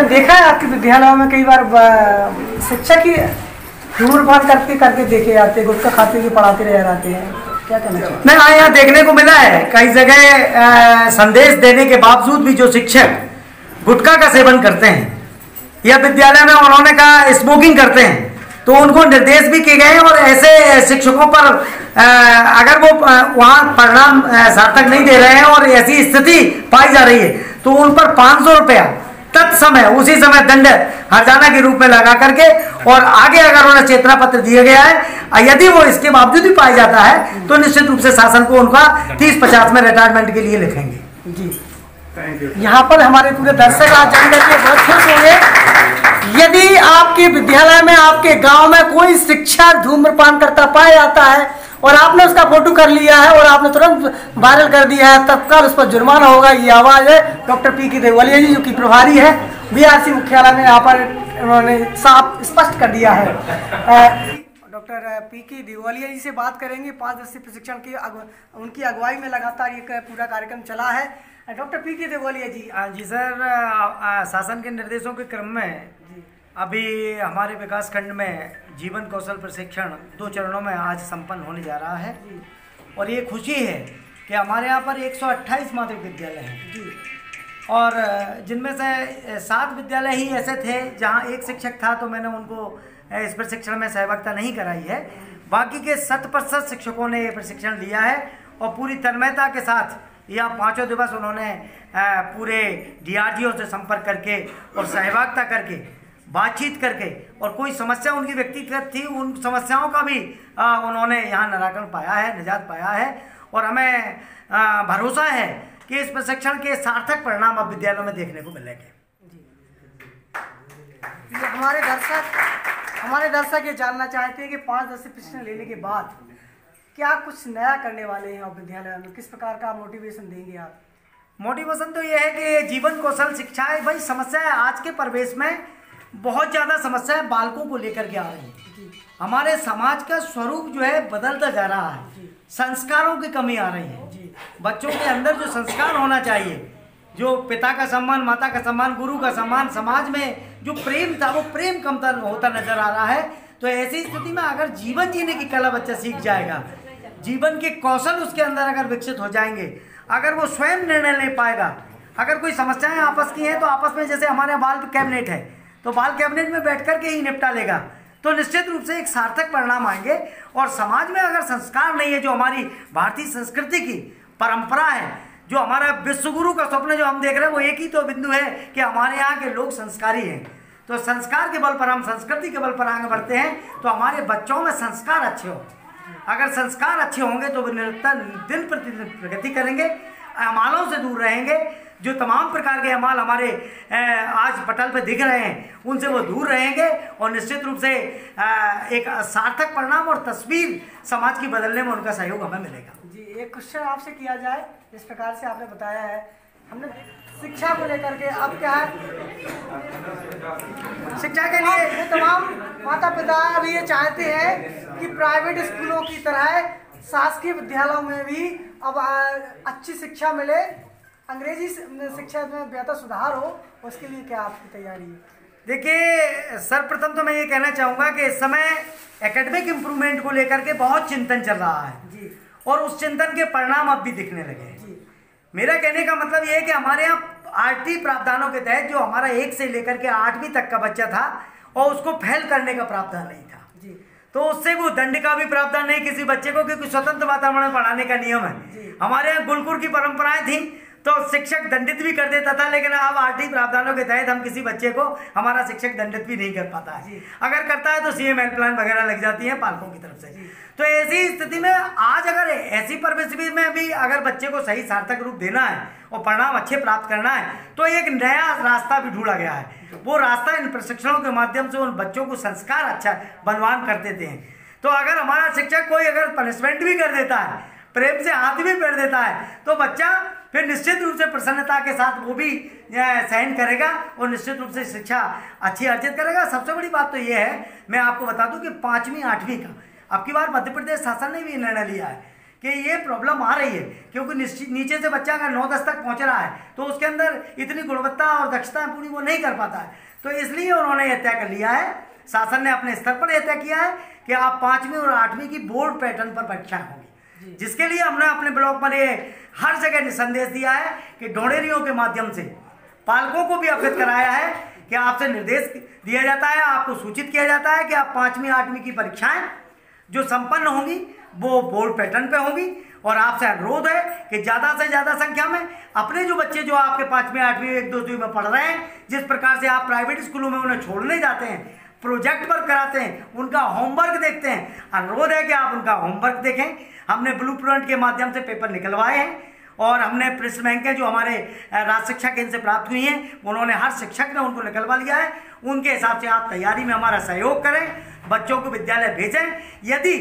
हमने देखा है आपके विद्यालयों में कई बार शिक्षक ही धूम्रपान करते करके देखे जाते गुटखा खाते हुए पढ़ाते रह जाते हैं। क्या कहना नहीं यहाँ देखने को मिला है, कई जगह संदेश देने के बावजूद भी जो शिक्षक गुटखा का सेवन करते हैं, या विद्यालय में उन्होंने कहा स्मोकिंग करते हैं तो उनको निर्देश भी किए गए हैं और ऐसे शिक्षकों पर अगर वो वहाँ परिणाम सार्थक नहीं दे रहे हैं और ऐसी स्थिति पाई जा रही है तो उन पर पाँच सौ रुपया तत्समय उसी समय दंड हरजाना के रूप में लगा करके और आगे अगर उन्हें चेतना पत्र दिया गया है यदि वो इसके बावजूद भी पाया जाता है तो निश्चित रूप से शासन को उनका तीस पचास में रिटायरमेंट के लिए लिखेंगे। जी। यहाँ पर हमारे पूरे दर्शक आज जान करके बहुत खुश होंगे। यदि आपके विद्यालय में आपके गाँव में कोई शिक्षा धूम्रपान करता पाया जाता है और आपने उसका फ़ोटो कर लिया है और आपने तुरंत वायरल कर दिया है तत्काल उस पर जुर्माना होगा ये आवाज़ है। डॉक्टर पी के देवलिया जी जो कि प्रभारी है बीआरसी मुख्यालय में यहाँ पर उन्होंने साफ़ स्पष्ट कर दिया है। डॉक्टर पी के देवालिया जी से बात करेंगे पाँच दिवसीय प्रशिक्षण की अगु, उनकी अगुवाई में लगातार ये पूरा कार्यक्रम चला है। डॉक्टर पी के देवालिया जी हाँ जी सर शासन के निर्देशों के क्रम में अभी हमारे विकास खंड में जीवन कौशल प्रशिक्षण दो चरणों में आज संपन्न होने जा रहा है। और ये खुशी है कि हमारे यहाँ पर 128 माध्यमिक विद्यालय हैं। और जिनमें से सात विद्यालय ही ऐसे थे जहाँ एक शिक्षक था तो मैंने उनको इस प्रशिक्षण में सहभागिता नहीं कराई है। बाकी के शत प्रतिशत शिक्षकों ने ये प्रशिक्षण लिया है और पूरी तन्मयता के साथ यह पाँचों दिवस उन्होंने पूरे डीआरजीओ से संपर्क करके और सहभागिता करके बातचीत करके और कोई समस्या उनकी व्यक्तिगत थी उन समस्याओं का भी अ, उन्होंने यहाँ निराकरण पाया है निजात पाया है और हमें भरोसा है कि इस प्रशिक्षण के सार्थक परिणाम अब विद्यालयों में देखने को मिलेंगे। हमारे दर्शक हमारे दर्शक ये जानना चाहते हैं कि पाँच दस प्रशिक्षण लेने के बाद क्या कुछ नया करने वाले हैं आप विद्यालय में? किस प्रकार का मोटिवेशन देंगे आप? मोटिवेशन तो यह है कि जीवन कौशल शिक्षा है भाई समस्या है आज के परिवेश में बहुत ज़्यादा समस्याएँ बालकों को लेकर के आ रही है। हमारे समाज का स्वरूप जो है बदलता जा रहा है। संस्कारों की कमी आ रही है। बच्चों के अंदर जो संस्कार होना चाहिए जो पिता का सम्मान माता का सम्मान गुरु का सम्मान समाज में जो प्रेम था वो प्रेम कमतर होता नज़र आ रहा है। तो ऐसी स्थिति में अगर जीवन जीने की कला बच्चा सीख जाएगा जीवन के कौशल उसके अंदर अगर विकसित हो जाएँगे अगर वो स्वयं निर्णय ले पाएगा अगर कोई समस्याएँ आपस की हैं तो आपस में जैसे हमारे बाल कैबिनेट है तो बाल कैबिनेट में बैठ करके ही निपटा लेगा। तो निश्चित रूप से एक सार्थक परिणाम आएँगे और समाज में अगर संस्कार नहीं है, जो हमारी भारतीय संस्कृति की परंपरा है, जो हमारा विश्वगुरु का स्वप्न जो हम देख रहे हैं, वो एक ही तो बिंदु है कि हमारे यहाँ के लोग संस्कारी हैं। तो संस्कार के बल पर हम, संस्कृति के बल पर आगे बढ़ते हैं तो हमारे बच्चों में संस्कार अच्छे हो। अगर संस्कार अच्छे होंगे तो वो निरंतर दिन प्रतिदिन प्रगति करेंगे अमालों से दूर रहेंगे। जो तमाम प्रकार के अमाल हमारे आज पटल पे दिख रहे हैं, उनसे वो दूर रहेंगे और निश्चित रूप से एक सार्थक परिणाम और तस्वीर समाज की बदलने में उनका सहयोग हमें मिलेगा। जी, एक क्वेश्चन आपसे किया जाए, जिस प्रकार से आपने बताया है। हमने शिक्षा को लेकर के अब क्या है? शिक्षा के लिए ये तमाम माता पिता भी ये चाहते हैं कि प्राइवेट स्कूलों की तरह शासकीय विद्यालयों में भी अब अच्छी शिक्षा मिले अंग्रेज़ी शिक्षा में बेहतर सुधार हो उसके लिए क्या आपकी तैयारी है? देखिए सर्वप्रथम तो मैं ये कहना चाहूँगा कि इस समय एकेडमिक इम्प्रूवमेंट को लेकर के बहुत चिंतन चल रहा है। जी। और उस चिंतन के परिणाम अब भी दिखने लगे हैं। जी। मेरा कहने का मतलब ये है कि हमारे यहाँ आरटी प्रावधानों के तहत जो हमारा एक से लेकर के आठवीं तक का बच्चा था और उसको फेल करने का प्रावधान नहीं था। तो उससे वो दंड का भी प्रावधान नहीं किसी बच्चे को क्योंकि स्वतंत्र वातावरण में पढ़ाने का नियम है। हमारे यहाँ गुलकुर की परंपराएँ थी तो शिक्षक दंडित भी कर देता था लेकिन अब आरटी प्रावधानों के तहत हम किसी बच्चे को हमारा शिक्षक दंडित भी नहीं कर पाता है। अगर करता है तो सीएम हेल्पलाइन वगैरह लग जाती है पालकों की तरफ़ से। तो ऐसी स्थिति में आज अगर ऐसी परिस्थिति में भी अगर बच्चे को सही सार्थक रूप देना है और परिणाम अच्छे प्राप्त करना है तो एक नया रास्ता भी ढूंढा गया है। वो रास्ता इन प्रशिक्षणों के माध्यम से उन बच्चों को संस्कार अच्छा बनवान कर देते हैं। तो अगर हमारा शिक्षक कोई अगर पनिशमेंट भी कर देता है प्रेम से हाथ भी फेर देता है। तो बच्चा फिर निश्चित रूप से प्रसन्नता के साथ वो भी सहन करेगा और निश्चित रूप से शिक्षा अच्छी अर्जित करेगा। सबसे बड़ी बात तो ये है, मैं आपको बता दूँ कि पाँचवीं, आठवीं का अब की बार मध्य प्रदेश शासन ने भी निर्णय लिया है कि ये प्रॉब्लम आ रही है, क्योंकि नीचे से बच्चा अगर नौ, दस तक पहुँच रहा है तो उसके अंदर इतनी गुणवत्ता और दक्षता पूरी वो नहीं कर पाता है। तो इसलिए उन्होंने यह तय कर लिया है, शासन ने अपने स्तर पर यह तय किया है कि आप पाँचवीं और आठवीं की बोर्ड पैटर्न पर परीक्षाएँ होंगी। जिसके लिए हमने अपने ब्लॉग पर ये हर जगह संदेश दिया है कि ढोड़ेरियों के माध्यम से पालकों को भी अवगत कराया है कि आपसे निर्देश दिया जाता है, आपको सूचित किया जाता है कि आप पांचवी, आठवीं की परीक्षाएँ जो संपन्न होंगी, वो बोर्ड पैटर्न पे होंगी और आपसे अनुरोध है कि ज़्यादा से ज़्यादा संख्या में अपने जो बच्चे जो आपके पांचवीं, आठवीं, एक, दो में पढ़ रहे हैं, जिस प्रकार से आप प्राइवेट स्कूलों में उन्हें छोड़ने जाते हैं प्रोजेक्ट वर्क कराते हैं, उनका होमवर्क देखते हैं। अनुरोध है कि आप उनका होमवर्क देखें। हमने ब्लू के माध्यम से पेपर निकलवाए हैं और हमने प्रेस बैंकें जो हमारे राज शिक्षा केंद्र से प्राप्त हुई हैं, उन्होंने हर शिक्षक ने उनको निकलवा लिया है। उनके हिसाब से आप तैयारी में हमारा सहयोग करें, बच्चों को विद्यालय भेजें। यदि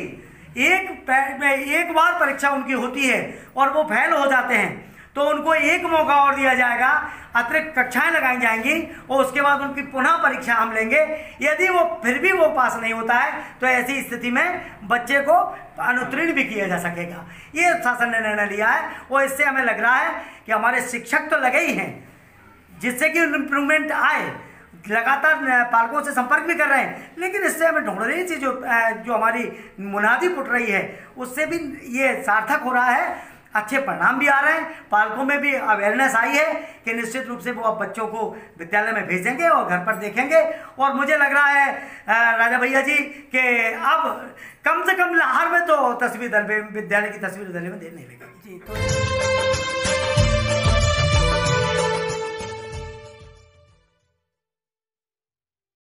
एक एक बार परीक्षा उनकी होती है और वो फेल हो जाते हैं तो उनको एक मौका और दिया जाएगा। अतिरिक्त कक्षाएँ लगाई जाएँगी और उसके बाद उनकी पुनः परीक्षा हम लेंगे। यदि वो फिर भी वो पास नहीं होता है तो ऐसी स्थिति में बच्चे को अनुत्तीर्ण भी किया जा सकेगा। ये शासन ने निर्णय लिया है और इससे हमें लग रहा है कि हमारे शिक्षक तो लगे ही हैं, जिससे कि इम्प्रूवमेंट आए। लगातार पालकों से संपर्क भी कर रहे हैं। लेकिन इससे हमें ढूंढ रही थी जो जो हमारी मुनादी फुट रही है, उससे भी ये सार्थक हो रहा है। अच्छे परिणाम भी आ रहे हैं। पालकों में भी अवेयरनेस आई है कि निश्चित रूप से वो अब बच्चों को विद्यालय में भेजेंगे और घर पर देखेंगे। और मुझे लग रहा है राजा भैया जी, कि अब कम से कम लाहौर में तो तस्वीर विद्यालय की तस्वीर दल में देने लगेगी। जी तो